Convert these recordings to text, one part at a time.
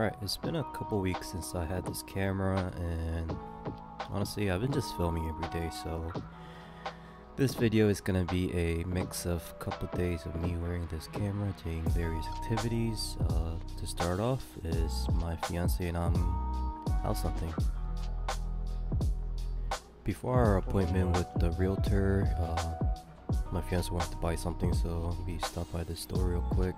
Alright, it's been a couple weeks since I had this camera and honestly I've been just filming every day so this video is gonna be a mix of a couple days of me wearing this camera doing various activities. Uh, to start off is my fiance and I'm house hunting. Before our appointment with the realtor, uh, my fiance wanted to buy something so we stopped by the store real quick.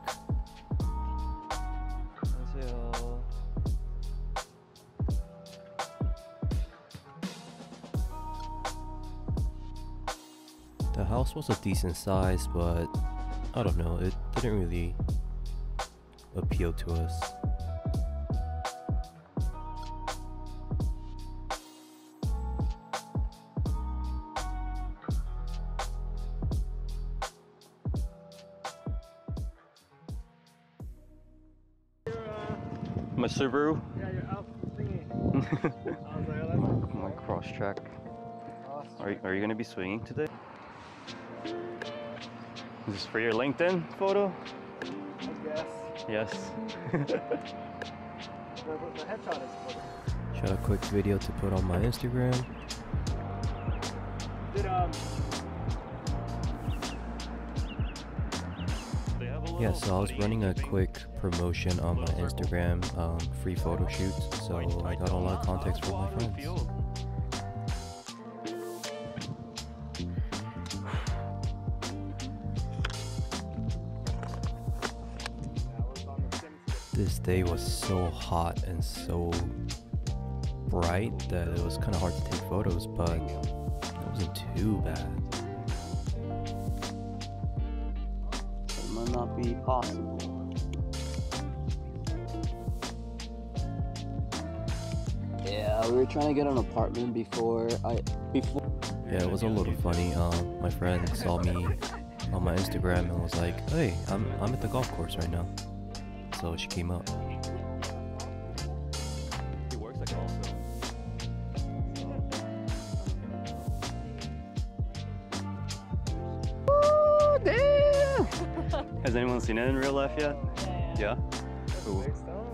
House was a decent size, but I don't know, it didn't really appeal to us. My Subaru, Yeah, you're out singing. I was like, oh, that's my cross track. awesome. Are you, are you gonna be swinging today? Is this for your LinkedIn photo? I guess. Yes. The, the headshot is for Shot a quick video to put on my Instagram. Did, um, Yeah, so I was running a quick promotion on my Instagram, um, free photo shoots, so I got a lot of contacts from my friends. This day was so hot and so bright that it was kind of hard to take photos, but it wasn't too bad. It might not be possible. Yeah, we were trying to get an apartment before I before Yeah, it was a little funny. Um, my friend saw me on my Instagram and was like, "Hey, I'm I'm at the golf course right now," so she came up. He works at golf. damn. Has anyone seen it in real life yet? Yeah. Cool. Big stone.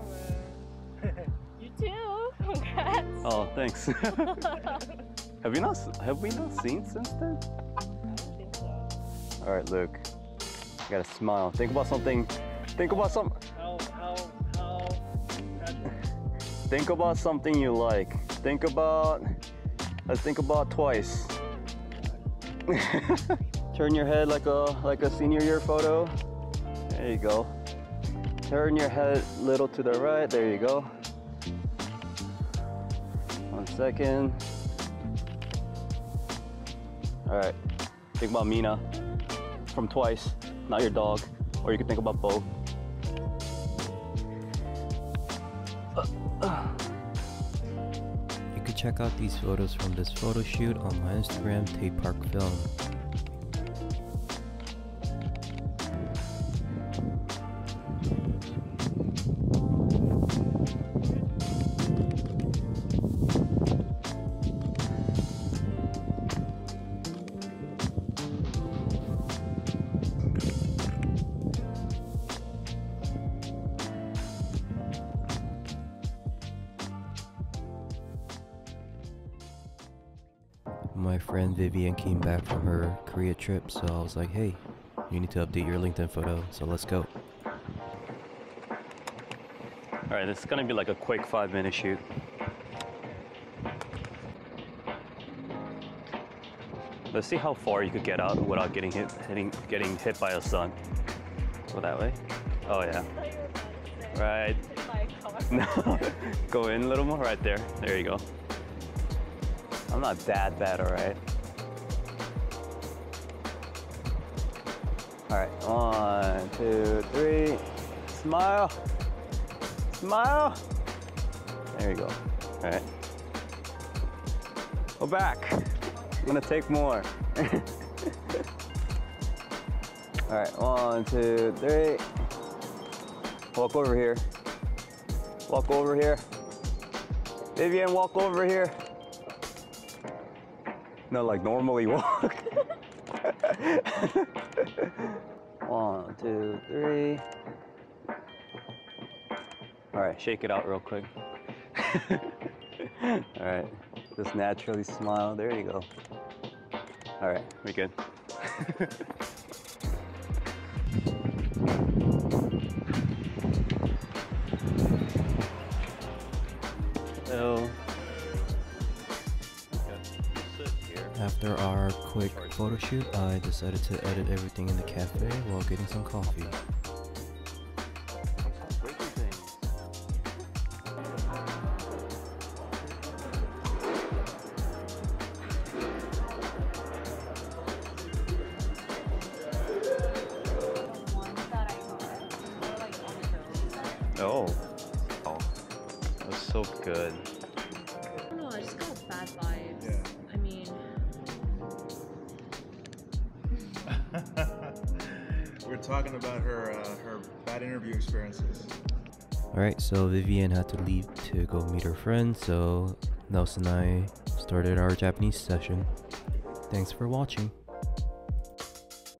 You too. Congrats. Oh, thanks. have you not have we not seen since then? I don't think so. All right, Luke. You gotta smile. Think about something. Think about some. Think about something you like. Think about. Let's think about Twice. Turn your head like a like a senior year photo. There you go. Turn your head a little to the right. There you go. One second. All right. Think about Mina from Twice, not your dog, or you can think about both. Could check out these photos from this photo shoot on my Instagram, Tae Park Film. My friend Vivian came back from her Korea trip, so I was like, hey, you need to update your LinkedIn photo, so let's go. Alright, this is gonna be like a quick five minute shoot. Let's see how far you could get out without getting hit, hitting, getting hit by a sun. Go that way. Oh yeah. Right. No. go in a little more. Right there. There you go. I'm not that bad, alright? Alright, one, two, three. Smile. Smile. There you go. Alright. Go back. I'm gonna take more. Alright, one, two, three. Walk over here. Walk over here. Vivian, walk over here. No, like normally walk. One, two, three. All right, shake it out real quick. All right, just naturally smile. There you go. All right, we good. quick photo shoot, I decided to edit everything in the cafe while getting some coffee. Oh. Oh. That's so good. We're talking about her uh, her bad interview experiences. Alright, so Vivian had to leave to go meet her friend, so Nelson and I started our Japanese session. Thanks for watching.